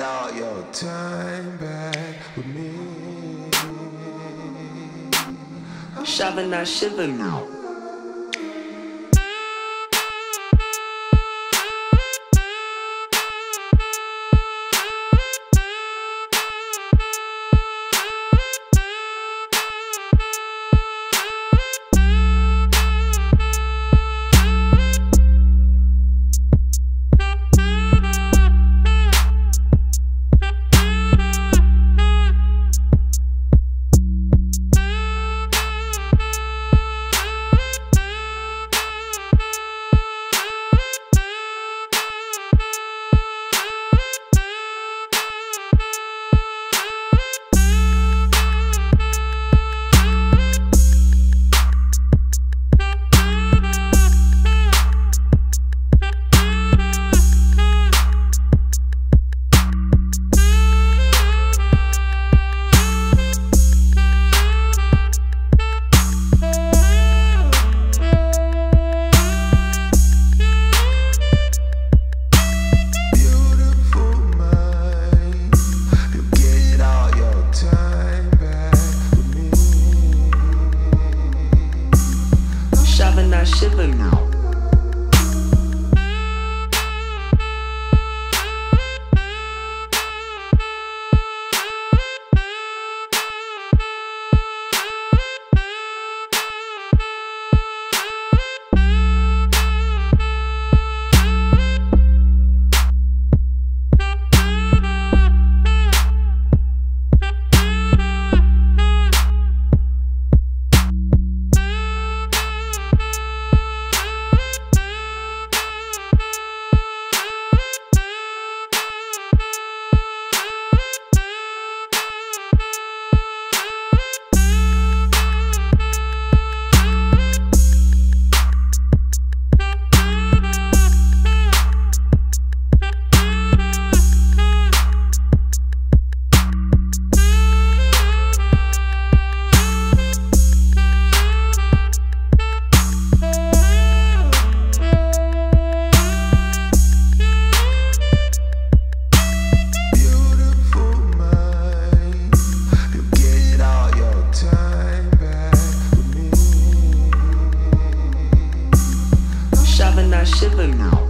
get all your time back with me. Shoving, not shivering. Shiver now. Allen.